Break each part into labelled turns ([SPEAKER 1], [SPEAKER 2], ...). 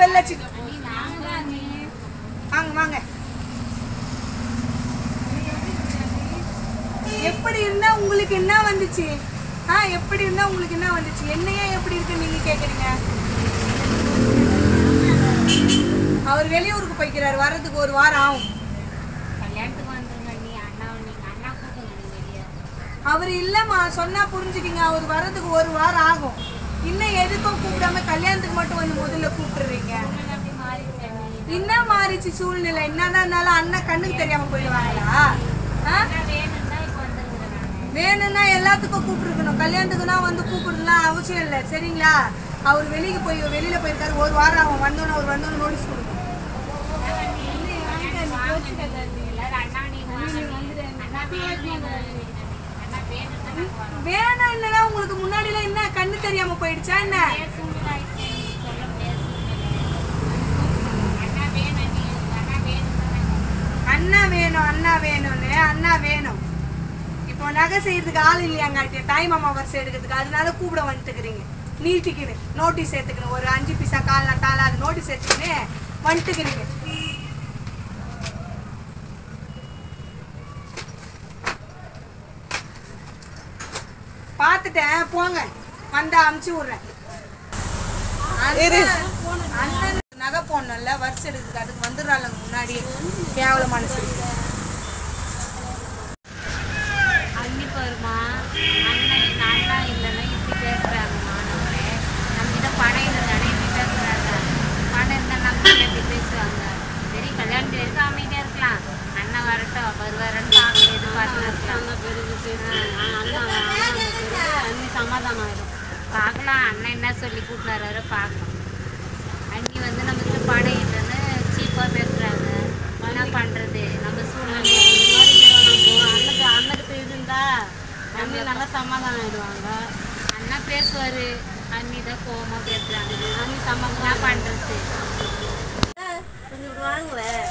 [SPEAKER 1] Bell அடிச்சு வாங்க வாங்க. எப்படி இருந்தா உங்களுக்கு என்ன வந்துச்சு? ஆ எப்படி இருந்தா உங்களுக்கு என்ன வந்துச்சு? என்னையா எப்படி இருக்கு நீங்க கேக்குறீங்க? அவர் வெளியூருக்கு போய்க்கிறாரு வர்றதுக்கு ஒரு வாரம் ஆகும். அவர் இல்லம்மா சொன்னா புரிஞ்சுக்கிங்க. அவர் வர்றதுக்கு ஒரு வாரம் ஆகும். இன்னும் எதுக்கும் கூப்பிடாம கல்யாணத்துக்கு மட்டும் வந்து முதல்ல கூப்பிடுறீங்க
[SPEAKER 2] நீ
[SPEAKER 1] என்ன மாறிச்சு சூழ்நிலை? என்னதான் அண்ணன் கண்ணுக்கு தெரியாம போயிடுவாங்களா? வேணும்னா எல்லாத்துக்கும் கூப்பிட்டுருக்கணும். கல்யாணத்துக்குனா வந்து கூப்பிடுறதுலாம் அவசியம் இல்லை. சரிங்களா? அவர் வெளியே போய் வெளியில போயிருக்காரு. ஒரு வாரம் அவன் வந்தோன்னு அவர் வந்தோன்னு நோட்டீஸ் கொடுக்கணும். வேணா இல்லைன்னா உங்களுக்கு முன்னாடிலாம் என்ன கண்ணு தெரியாம போயிடுச்சா என்ன? அண்ணா வேணும் அண்ணா வேணும்னு அண்ணா வேணும். இப்போ நகை செய்யறதுக்கு ஆள் இல்லையாங்காட்டி டைம் அம்மா வருஷம் எடுக்கிறதுக்கு அதனால கூப்பிட வந்துட்டுக்கிறீங்க. நீட்டிக்குது நோட்டீஸ் எடுத்துக்கணும் ஒரு அஞ்சு பைசா கால் நாட்டால அது நோட்டீஸ் எடுத்துக்கின்னு வந்துட்டுக்கிறீங்க. பார்த்துட்டேன். போங்க. வந்தா அமுச்சு விடுறேன். அண்ணன் நகை போடணும்ல வருஷம் எடுக்குது அதுக்கு வந்துடுறாங்க முன்னாடியே. கேவல மனசு
[SPEAKER 2] அண்ணி பாருமா அண்ணன் எங்க அண்ணா இல்லைன்னா இப்படி பேசுறாங்கம்மா நம்மளே நம்ம கிட்ட பணம் இருந்தானே இப்படி பேசுறாங்க பணம் இருந்தா நம்ம கிட்ட இப்படி பேசுவாங்க சரி கல்யாணத்து வரைக்கும் அமைதியா இருக்கலாம் அண்ணன் வரட்டும் வருவாரன்னு பார்க்க எதிர்பார்த்து அண்ணி சமாதானம் ஆயிடும் பார்க்கலாம் அண்ணன் என்ன சொல்லி கூப்பிடுறாரோ பார்க்கலாம் அண்ணி வந்து நம்ம கிட்ட பணம் இல்லைன்னு சீப்பாக பேசுறாங்க. என்ன பண்றது? நம்ம சூழ்நிலை. அண்ணனுக்கு அண்ணனுக்கு இருந்தா அண்ணி நல்லா சமாதானம் ஆயிடுவாங்க அண்ணா பேசுவாரு. அண்ணி தான் கோவமா பேசுறாங்க. அண்ணி சமாதானம் பண்றது.
[SPEAKER 3] கொஞ்சம் வாங்குவேன்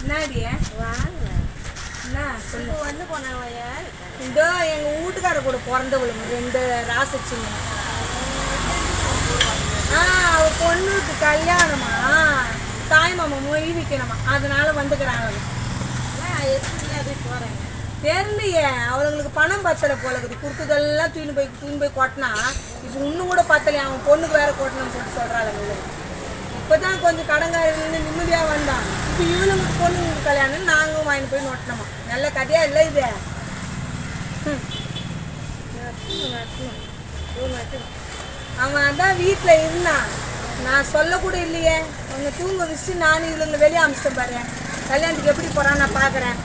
[SPEAKER 1] என்னடி
[SPEAKER 3] வாங்க.
[SPEAKER 1] என்ன? சொல்லு
[SPEAKER 3] வந்து போனவங்க
[SPEAKER 1] இதோ எங்க வீட்டுக்கார கூட பிறந்தவளுங்க ரெண்டு ராசிச்சுங்க. ஆ அவள் பொண்ணுக்கு கல்யாணமா? தாய் மாமா மொய் வைக்கணுமா? அதனால வந்துக்கிறாங்க
[SPEAKER 3] எப்படி அப்படி
[SPEAKER 1] தெரியலையே அவளுங்களுக்கு பணம் பத்தலை போல இருக்குது. குறுக்குதெல்லாம் தூணு போய் தூணு போய் கொட்டினா இப்போ இன்னும் கூட பத்தலையே அவன் பொண்ணுக்கு வேற கொட்டணும்னு சொல்லிட்டு இப்போ தான் கொஞ்சம் கடங்காரிலிருந்து நிம்மதியாக வந்தான். இப்போ இவளுங்களுக்கு பொண்ணுங்களுக்கு கல்யாணம் நாங்களும் வாங்கி போய் நோட்டணுமா? நல்ல கதையாக இல்லை இது? அவன் அதான் வீட்டில் இருந்தான். நான் சொல்லக்கூட இல்லையே. உன்னை தூங்க வச்சு நானும் இவளுங்களை வெளியே அமிச்சிட்டேன் பாரு. கல்யாணத்துக்கு எப்படி போறான்னு நான் பார்க்குறேன்.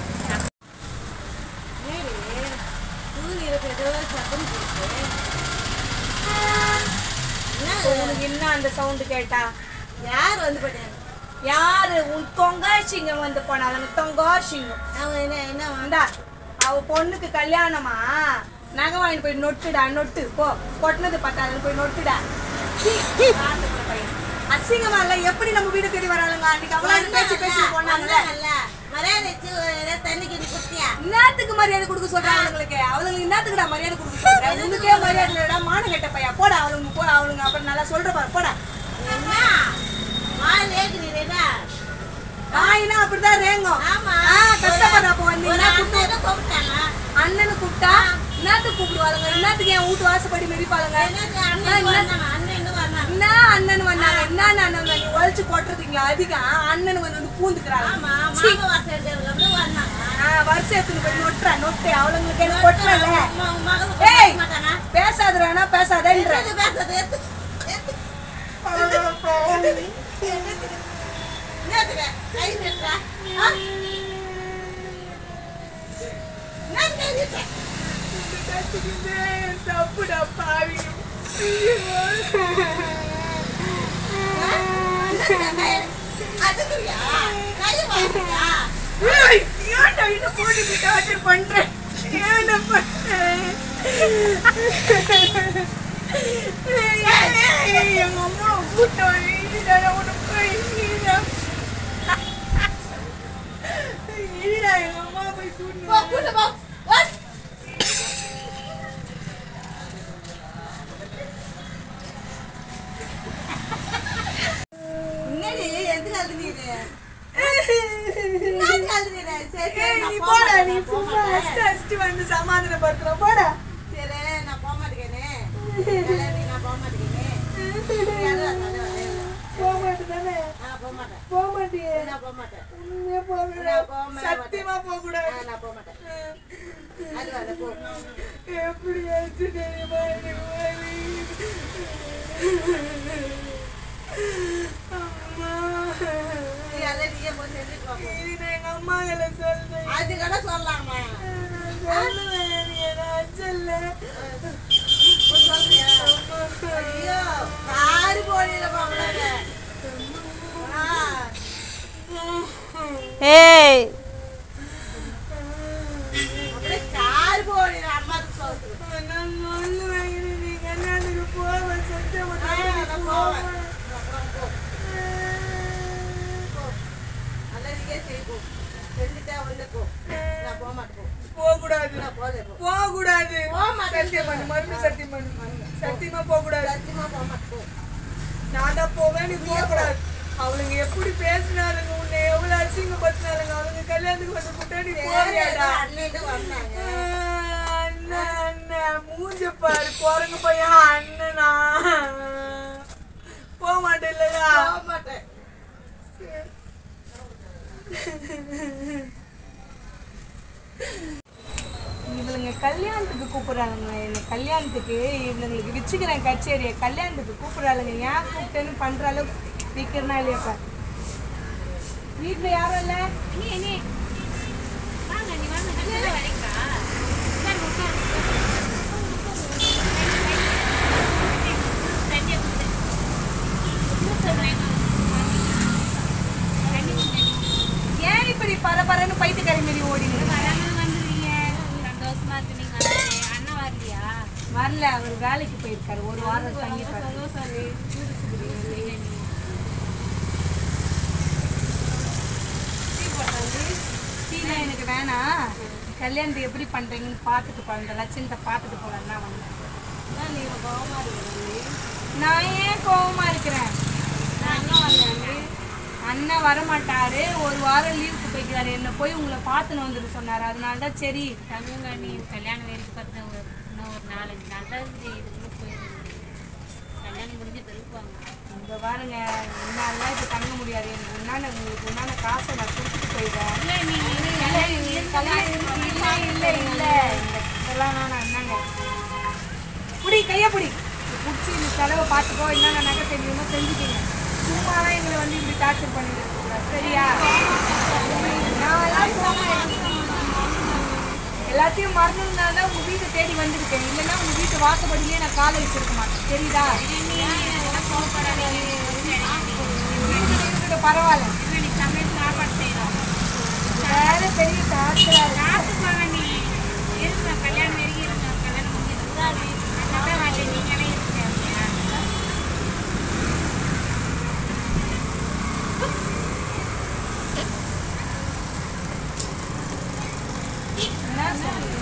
[SPEAKER 3] தூங்கி இருக்கிறதோ சத்தம்
[SPEAKER 1] உனக்கு என்ன அந்த சவுண்டு கேட்டா?
[SPEAKER 3] யார் வந்து போட்டாங்க
[SPEAKER 1] யாரு? உன் தொங்காசிங்கம் வந்து போனாங்க தொங்காசிங்கம்.
[SPEAKER 3] அவன் என்ன என்ன
[SPEAKER 1] வந்தா. அவ பொண்ணுக்கு கல்யாணமா? நகை வாங்கிட்டு போய் நொட்டுடா நொட்டு. போ கொட்டினது பத்தாதுன்னு போய் நொட்டுடா. அசிங்கமா இல்ல எப்படி நம்ம வீடு தேடி வராளுங்க? அன்னைக்கு அவ்வளவு பேச்சு பேசி போனாங்கல்ல.
[SPEAKER 3] வந்தாங்கல்ல மரியாதை
[SPEAKER 1] கொடுக்க சொல்றாங்க அவங்களுக்கு என்னத்துக்குடா மரியாதை கொடுக்க சொல்றேன் உனக்கே மரியாதை இல்லடா மானம் கெட்ட பையா? போடா அவளுங்க போட அவளுங்க. அப்புறம் நல்லா சொல்ற பாரு போடா. ஆயினா அப்படிதான் ரேங்கும்.
[SPEAKER 3] ஆமா.
[SPEAKER 1] ஆ, கஷ்டப்படுற அப்போ
[SPEAKER 3] ஒரு
[SPEAKER 1] வந்தீங்கன்னா கூப்பிட்டு-
[SPEAKER 3] அண்ணன் கூப்பிட்டாங்க
[SPEAKER 1] அண்ணனை கூப்பிட்டா? என்னத்துக்கு கூப்பிடுவாளுங்க? என்னத்துக்கு என் வீட்டு வாசப்படி மிதிப்பாளுங்க? என்ன அண்ணன் வந்தாங்க என்ன அண்ணன் நீ உழைச்சு கொட்டுறதுங்களா அதிகம் அண்ணன் வந்து வந்து பூந்துக்கிறாங்க. வருஷம் எடுத்துன்னு போய் நொட்டுறா நொட்டு. அவளுங்களுக்கு என்ன கொட்டுறல ஏய்! பேசாதுறானா பேசாதேன்ற?
[SPEAKER 3] என்ன கை
[SPEAKER 1] தப்புடா பாவி ஏன்டா இன்னும் போட்டு டார்ச்சர் பண்றேன் ஏன்டா பண்றேன் எங்க அம்மா கூட்டம் இதுடா உனக்கு இதுடா எங்க அம்மா போய் கூட்டு
[SPEAKER 3] கூட்டு போ. வா.
[SPEAKER 1] என்ன நீ போடா நீ சும்மா அடிச்சுட்டு அடிச்சுட்டு வந்து சமாதானப்படுத்துற போடா
[SPEAKER 3] சரி நான் போக மாட்டேங்கனே நான் போக மாட்டேங்கனே
[SPEAKER 1] போக மாட்டேதானே?
[SPEAKER 3] நான் போக மாட்டேன்.
[SPEAKER 1] போக மாட்டியே?
[SPEAKER 3] நான் போக மாட்டேன்.
[SPEAKER 1] உண்மையா போக
[SPEAKER 3] மாட்டேன்.
[SPEAKER 1] சத்தியமா போக கூடாது.
[SPEAKER 3] ஆ, நான் போக மாட்டேன். அது வர போ.
[SPEAKER 1] எப்படி ஆச்சு தெரியுமா. அம்மா. இது எங்க அம்மாங்களை சொல்றேன்.
[SPEAKER 3] அது கூட சொல்லலாமா
[SPEAKER 2] ஏய்.
[SPEAKER 3] செஞ்சுட்டா வந்து போ நான் போக மாட்டேன். போ
[SPEAKER 1] போக கூடாது
[SPEAKER 3] நான் போதே போ
[SPEAKER 1] போக கூடாது
[SPEAKER 3] போக மாட்டேன்.
[SPEAKER 1] சத்தியம் பண்ணு மறுபடியும் சத்தியம் பண்ணு சத்தியமா போக கூடாது
[SPEAKER 3] சத்தியமா போக மாட்டேன். போ
[SPEAKER 1] நான் தான் போவேன் நீ போக கூடாது அவளுங்க எப்படி பேசினாலுங்க உன்னை எவ்வளவு அசிங்கப்படுத்தினாலுங்க அவளுங்க கல்யாணத்துக்கு வந்து கூட்டா நீ போவியாடா
[SPEAKER 3] அன்னைக்கு வந்தாங்க.
[SPEAKER 1] அண்ணா அண்ணா மூஞ்ச பாரு குரங்கு பையன் அண்ணனா. போக மாட்டேன் இல்லையா?
[SPEAKER 3] போக மாட்டேன்.
[SPEAKER 1] கல்யாணத்துக்கு கூப்பிடுறாளுங்க. என்ன கல்யாணத்துக்கு இவளுங்களுக்கு வச்சுக்கிறேன் கச்சேரியை கல்யாணத்துக்கு கூப்பிடுறாளுங்க. ஏன் கூப்பிட்டேன்னு பண்ற அளவுக்கு நிக்கிறனா இல்லையாப்பா வீட்டுல யாரும் இல்ல?
[SPEAKER 2] நீ நீ. வாங்க வாங்க.
[SPEAKER 1] ஏன் இப்படி பரபரன்னு பைத்தியக்காரி மாரி ஓடிங்க
[SPEAKER 2] வராம வந்துடுறீங்க சந்தோஷமா இருக்கு நீங்க வரது. அண்ணன் வரலையா
[SPEAKER 1] வரல அவர் வேலைக்கு போயிருக்காரு. ஒரு வாரம் தங்கிப்பாரு டீலாம் எனக்கு வேணாம் கல்யாணத்தை எப்படி பண்றீங்கன்னு பார்த்துட்டு போறேன் லட்சணத்தை பார்த்துட்டு தான் வந்தேன். நான் ஏன் கோவமா இருக்கிறேன்? அண்ணன் வரமாட்டாரு. ஒரு வாரம் லீவுக்கு போய்க்கிறாரு. என்ன போய் உங்களை பார்த்துன்னு வந்துட்டு சொன்னாரு. அதனால தான் சரி.
[SPEAKER 2] தங்குங்க நீ கல்யாணம் வரைக்கும் பார்த்து இன்னும் ஒரு நாலஞ்சு நாள் தான் இருக்குது இதுக்குள்ள போயிடுது கல்யாணம் முடிஞ்ச பிறகு வாங்க
[SPEAKER 1] இந்த பாருங்க என்னால இப்போ தங்க முடியாது. எனக்கு உண்டான உங்களுக்கு உண்டான காசை நான் கொடுத்துட்டு போயிடுறேன்.
[SPEAKER 2] இல்லை நீ
[SPEAKER 1] இல்லை, இல்லை, இதெல்லாம் வேணாம், என்னங்க. புடி கையை புடி. பிடிச்சி இந்த செலவை பார்த்துக்கோ. என்னென்ன நகை செய்யணுமோ செஞ்சுக்கீங்க. சும்மாலாம் எங்களை வந்து இப்படி டார்ச்சர் பண்ணிட்டு சரியா? நான் எல்லாம் போவேன். எல்லாத்தையும் மறந்துருந்தா தான் உங்க வீட்டை தேடி வந்திருக்கேன். இல்லைன்னா உங்க வீட்டு வாசப்படியிலே நான் காலை வச்சிருக்க மாட்டேன். தெரியுதா? இருக்கட்டும், பரவாயில்ல.
[SPEAKER 2] சமையல்
[SPEAKER 1] வேற பெரிய
[SPEAKER 2] காசு காசு நீ கல்யாணம் கல்யாணம் முடிஞ்சது அதான் மாட்டேன் நீங்களே இருங்க
[SPEAKER 1] என்ன சொல்றீங்க?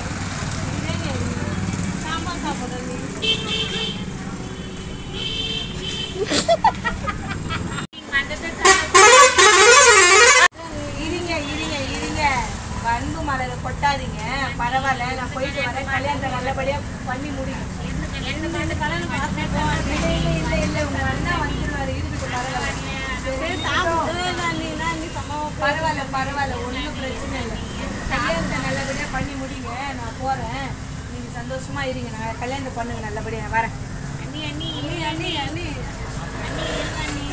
[SPEAKER 2] சாம்பார் சாப்பிடுறது
[SPEAKER 1] இருங்க இருங்க இருங்க அன்பு மலரை கொட்டாதீங்க. பரவாயில்ல நான் போயிட்டு வரேன். கல்யாணத்தை நல்லபடியா பண்ணி முடியும் இல்லை இல்லை இல்லை இல்லை உங்க அண்ணா வந்துருவாரு. இருக்கட்டும் பரவாயில்ல. பரவாயில்ல பரவாயில்ல. ஒன்றும் பிரச்சனை இல்லை. கல்யாணத்தை நல்லபடியா பண்ணி முடிங்க. நான் போறேன். நீங்க சந்தோஷமா இருங்க. நான் கல்யாணத்தை பண்ணுங்க நல்லபடியா. வரேன்.
[SPEAKER 2] அண்ணி அண்ணி அண்ணி அண்ணி அண்ணி அண்ணி இருங்க அண்ணி